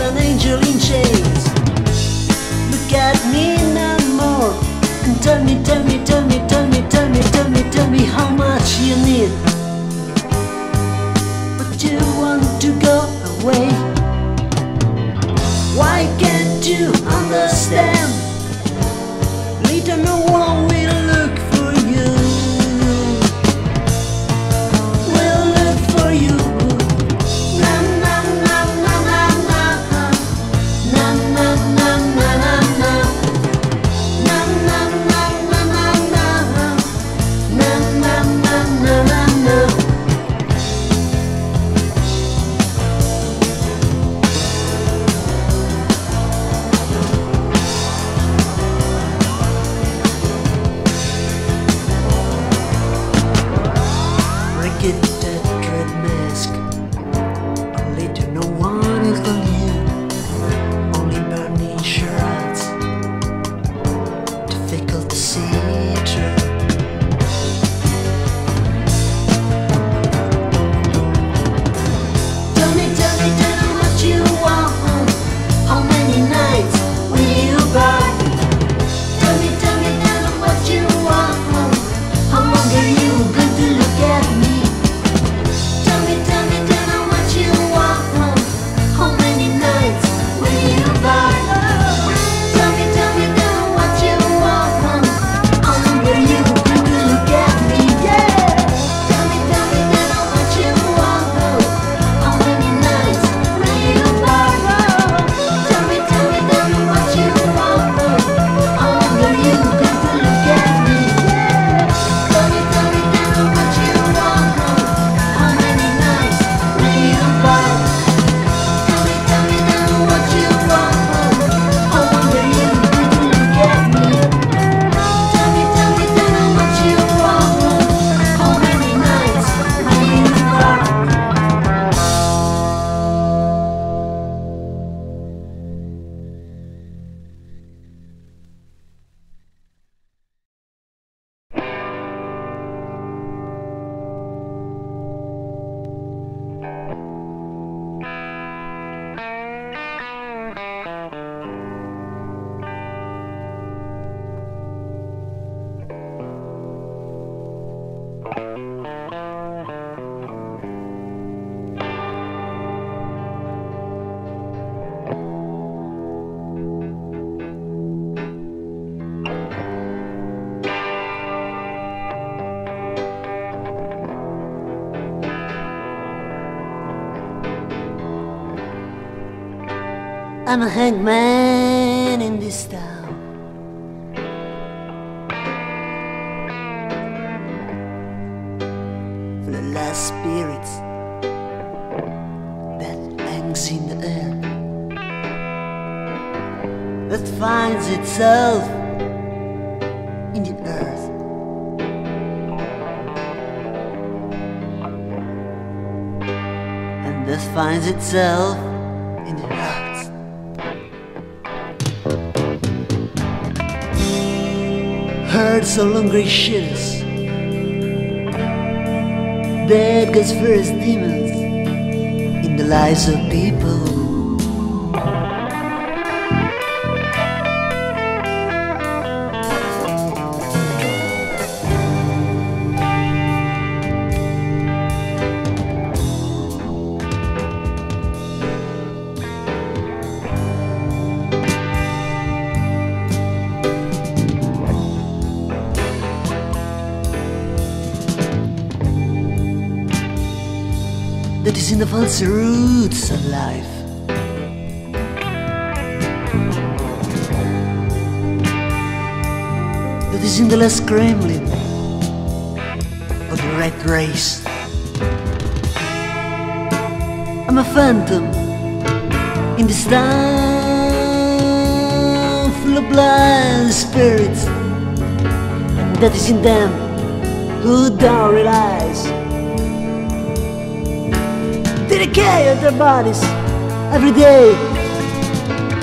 an angel in chains. Look at me no more and tell me, tell me, tell me, tell me, tell me, tell me, tell me how much you need. But you want to go away. Why can't I'm a hangman in this town. For the last spirits that hangs in the air, that finds itself in the earth. And that finds itself Herds of hungry shitters. Dead God's first demons in the lives of people. The false roots of life. That is in the last Kremlin of the red race. I'm a phantom in this town full of blind spirits. That is in them who don't realize decay of their bodies every day.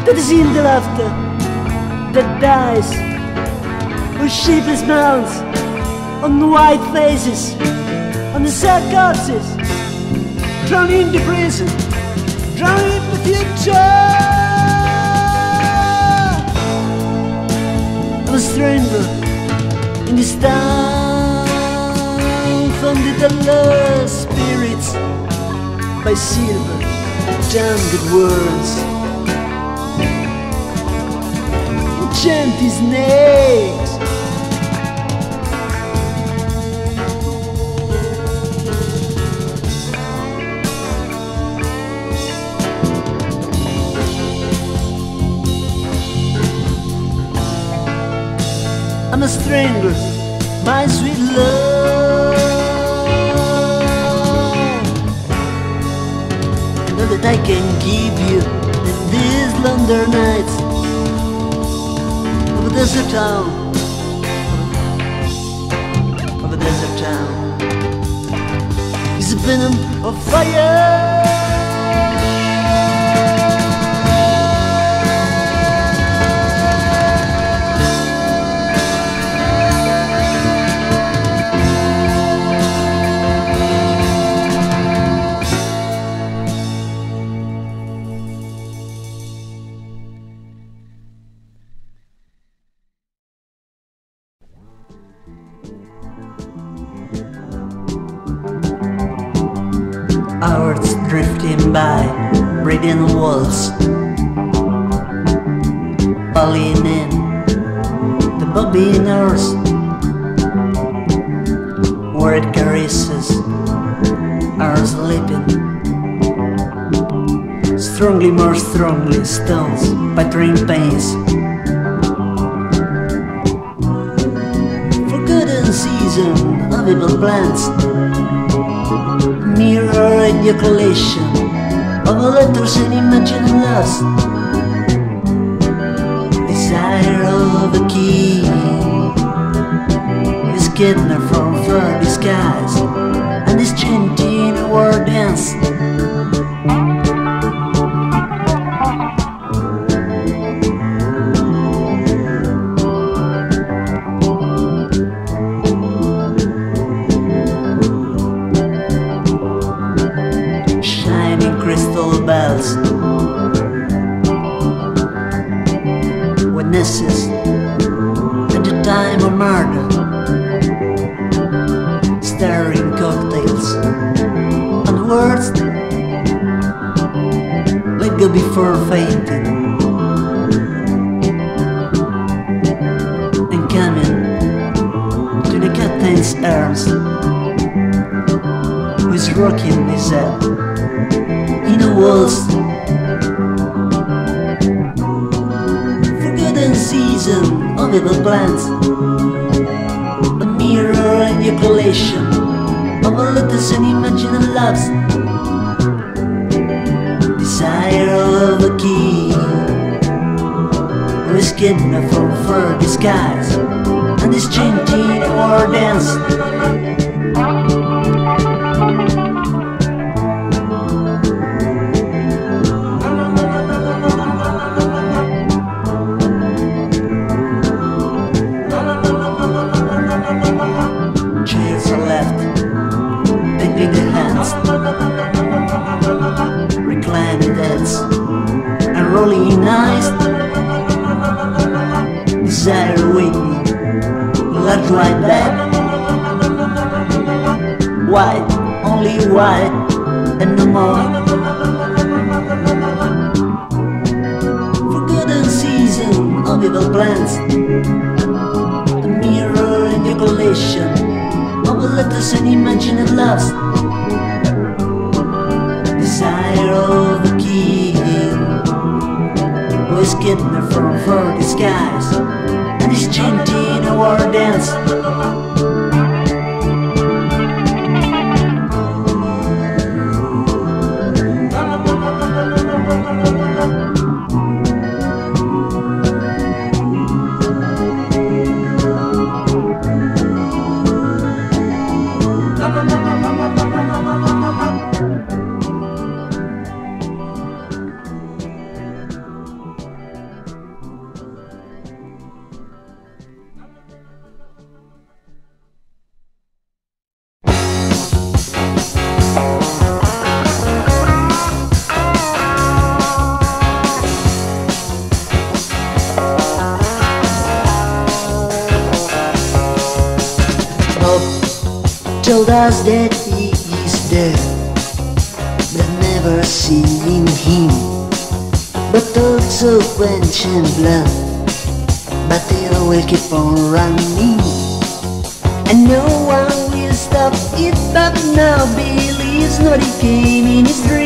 That is in the laughter that dies on sheepless mouths, on white faces, on the sad corpses, drowned in the prison, drowned in the future. I'm a stranger in this town, founded the lost spirits by silver tongued words. Enchanted snakes. I'm a stranger, my sweet love. I can give you in these London nights. Of a desert town, of a desert town, is a venom of fire. Walls, falling in the bobiners, word caresses are sleeping. Strongly, more strongly, stones, battering pains. Forgotten season of evil plants mirror ejaculation of the letters and imagined lost desire of a king is kidnapped from far skies. And is chanting a war dance Witnesses at the time of murder, staring cocktails and words let go before fainting. And coming to the captain's arms, who's rocking his head in a waltz. vision of the plans. A mirror manipulation of a lotus and imagined loves. Desire of a king, Risking from fur disguise. And this chanting war dance. Large white bed, white, only white, and no more. Forgotten season of evil plans. A mirror in your ejaculation of letters and imagined loves. Desire of a king. Who is kidnapped from far skies this he's war our dance. Us that he is dead, but never seen him. But also quenching blood, but they will keep on running. And no one will stop it, but now believes nobody came in his dreams.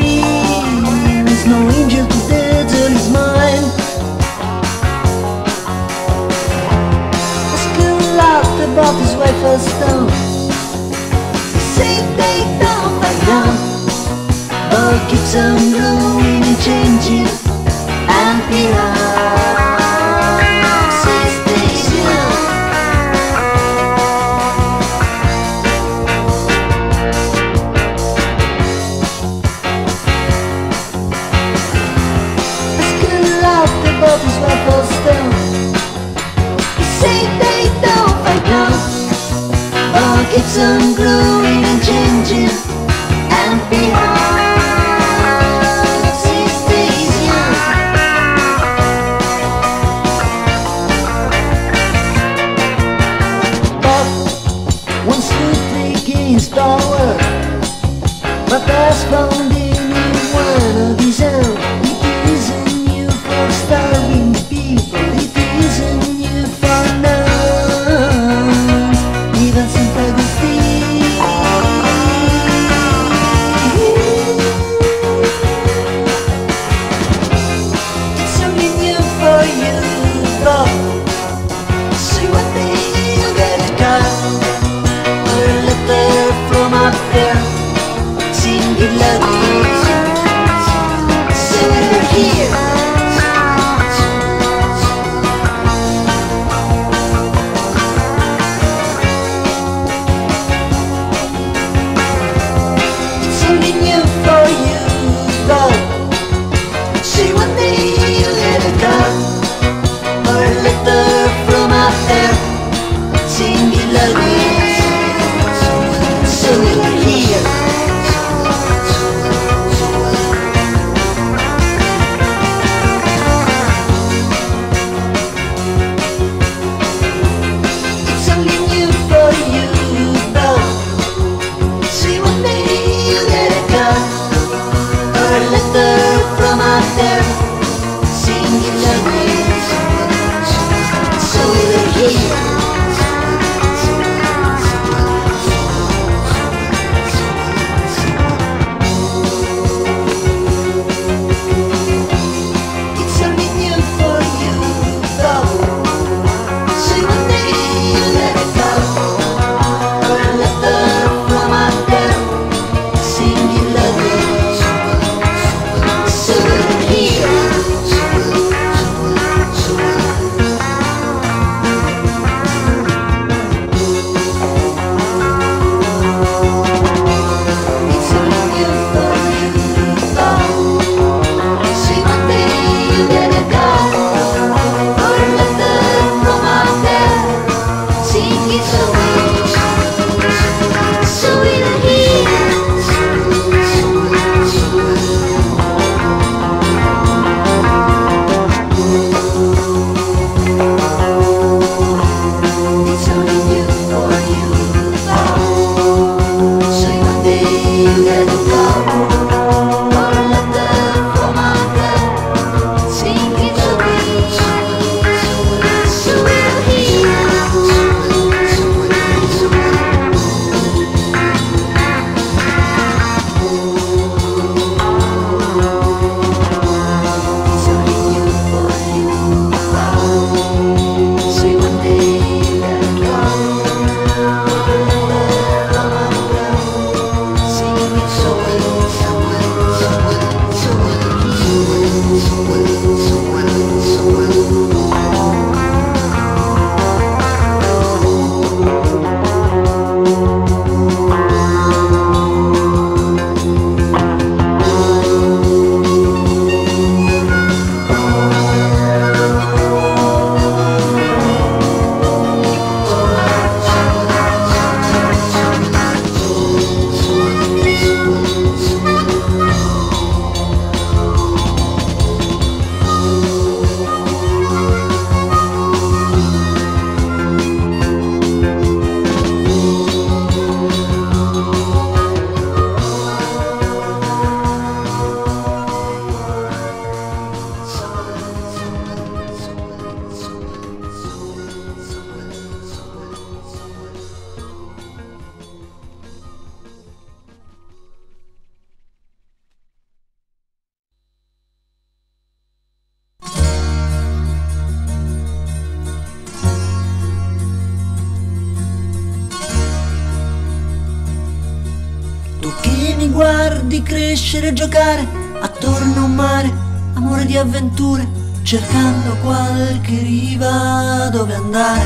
crescere e giocare attorno a un mare, amore di avventure, cercando qualche riva dove andare.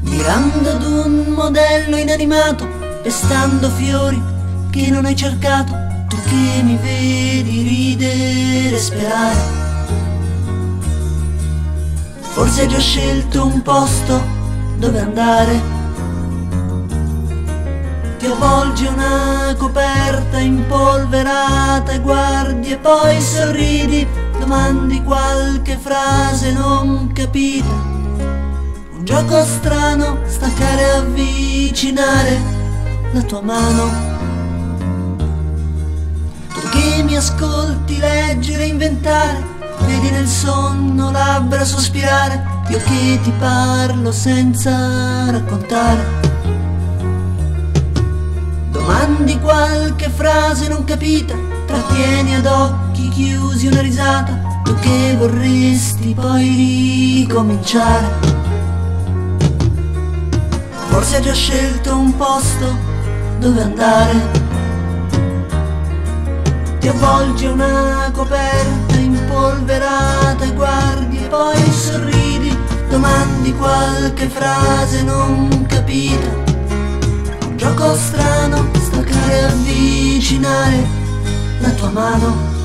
Mirando ad un modello inanimato, pestando fiori che non hai cercato, tu che mi vedi ridere e sperare. Forse hai già scelto un posto dove andare ti avvolgi una coperta impolverata e guardi e poi sorridi, domandi qualche frase non capita. Un gioco strano, staccare e avvicinare la tua mano. Tu che mi ascolti leggere e inventare, vedi nel sonno labbra sospirare, io che ti parlo senza raccontare. Domandi qualche frase non capita, trattieni ad occhi chiusi una risata, tu che vorresti poi ricominciare. Forse hai già scelto un posto dove andare. Ti avvolgi una coperta impolverata e guardi e poi sorridi, domandi qualche frase non capita. Un gioco strano, staccare e avvicinare la tua mano.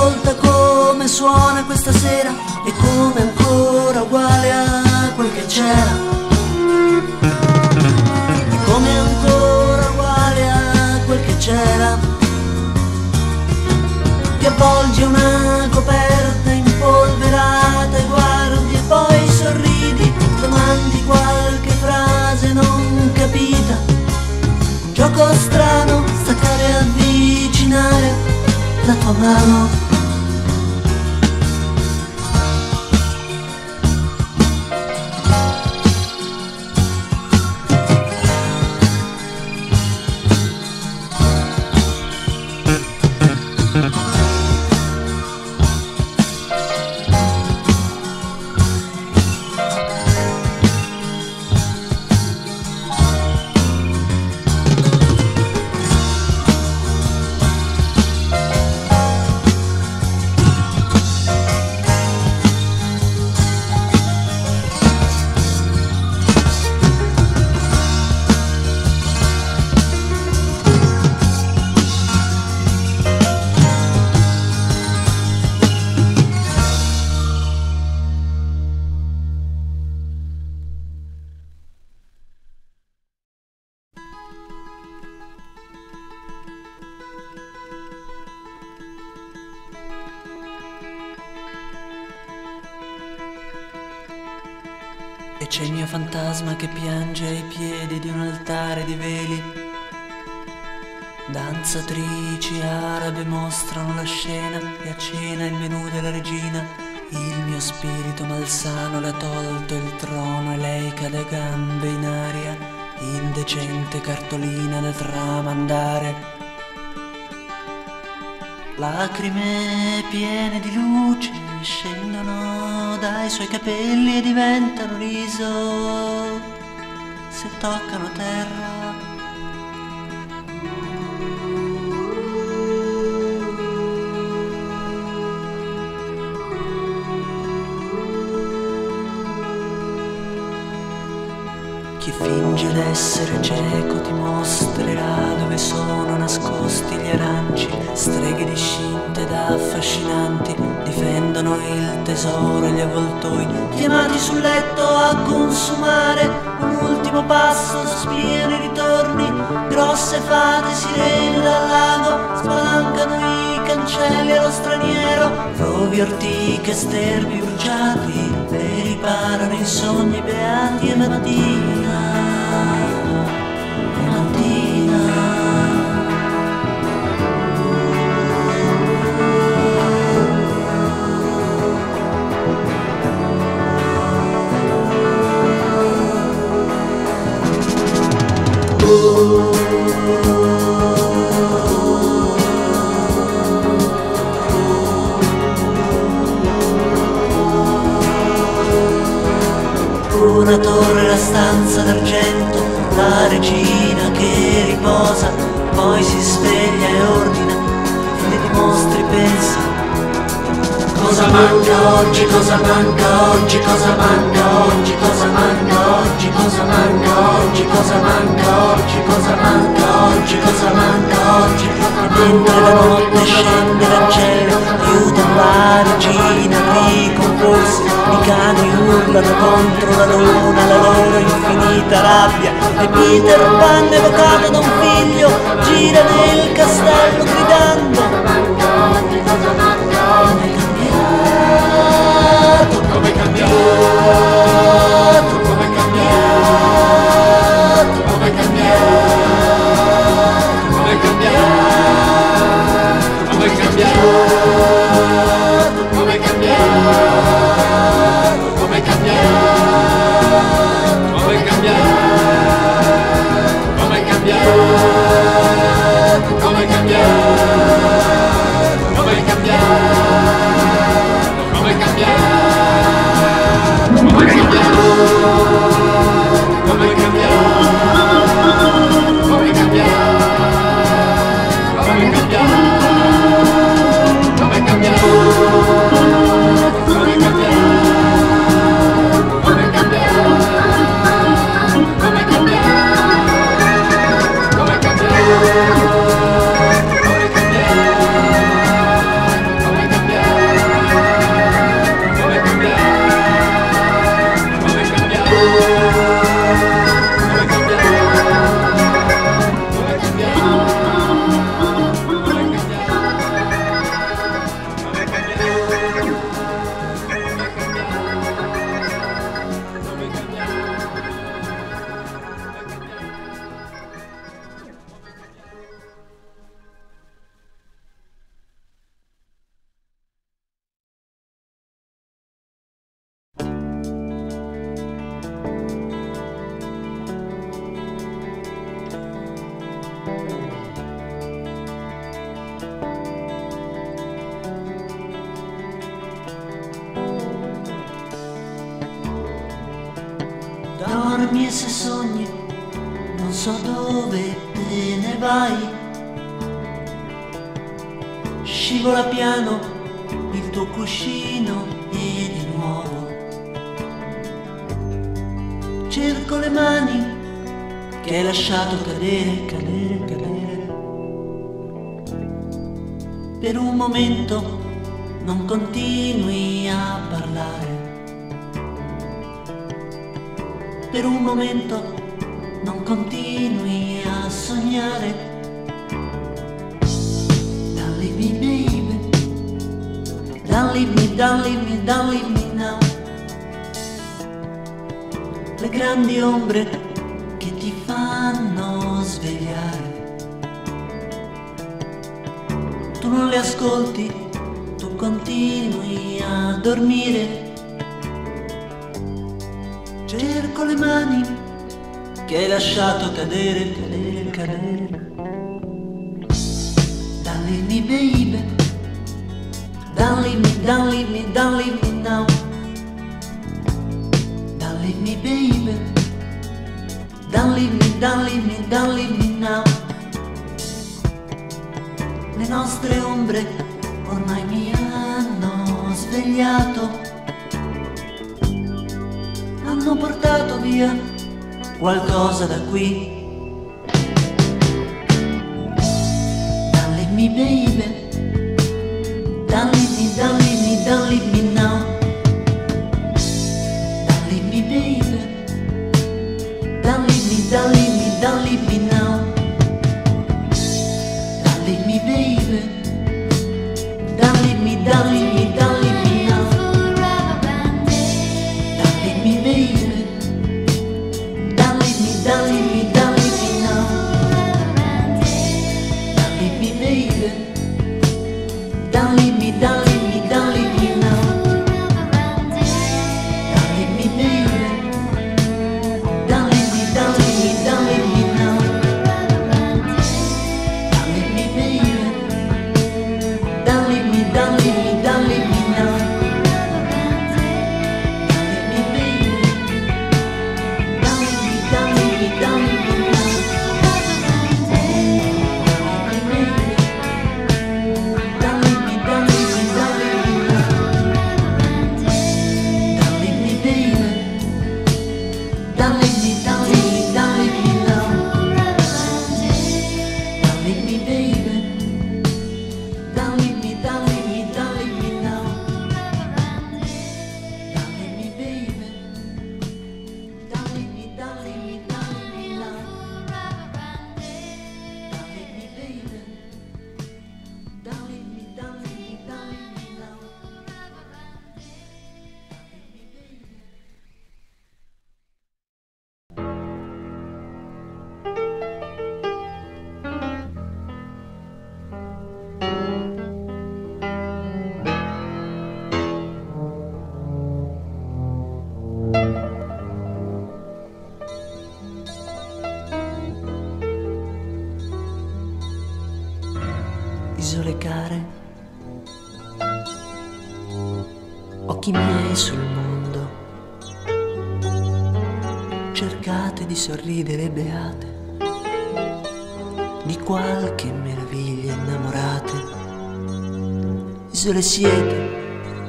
Ascolta come suona questa sera e come ancora uguale a quel che c'era. E come ancora uguale a quel che c'era ti avvolgi una coperta impolverata e guardi e poi sorridi, domandi qualche frase non capita. Gioco strano, staccare e avvicinare la tua mano. Ha tolto il trono e lei cade gambe in aria, indecente cartolina da tramandare. Lacrime piene di luce scendono dai suoi capelli e diventano riso se toccano terra. Finge d'essere cieco ti mostrerà dove sono nascosti gli aranci, streghe discinte da affascinanti, difendono il tesoro e gli avvoltoi, chiamati sul letto a consumare un ultimo passo, sospirano i ritorni, grosse fate sirene dal lago, spalancano i cancelli allo straniero, rovi ortiche, sterpi bruciati, e riparano i sogni beati e mattina, love. lasciato cadere, cadere, cadere. Per un momento non continui a parlare. Per un momento non continui a sognare. Don't leave me, baby. Don't leave me, don't leave me, now. Le grandi ombre le ascolti, tu continui a dormire. Cerco le mani che hai lasciato cadere, cadere, cadere. Dammi mi baby, dammi mi, dammi mi, dammi mi now. Dammi mi baby, dammi mi, dammi mi, dammi mi now nostre ombre ormai mi hanno svegliato, hanno portato via qualcosa da qui. Dalle mi baby, dalle mi, dalle mi, dalle mi. Sul mondo, cercate di sorridere beate. Di qualche meraviglia innamorate, isole siete,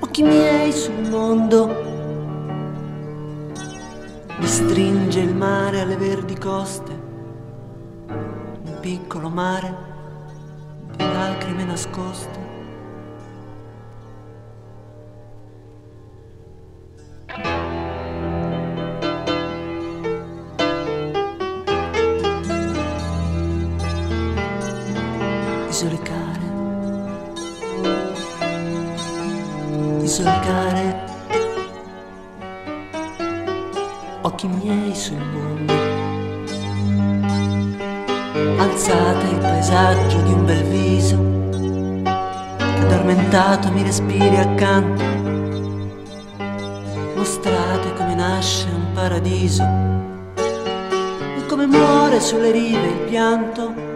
occhi miei sul mondo, mi stringe il mare alle verdi coste, un piccolo mare di lacrime nascoste. Addormentato mi respiri accanto. Mostrate come nasce un paradiso e come muore sulle rive il pianto.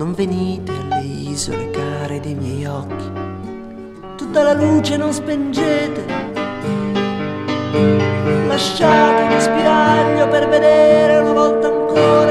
Non venite alle isole care dei miei occhi, tutta la luce non spengete. Lasciate che spiraglio per vedere una volta ancora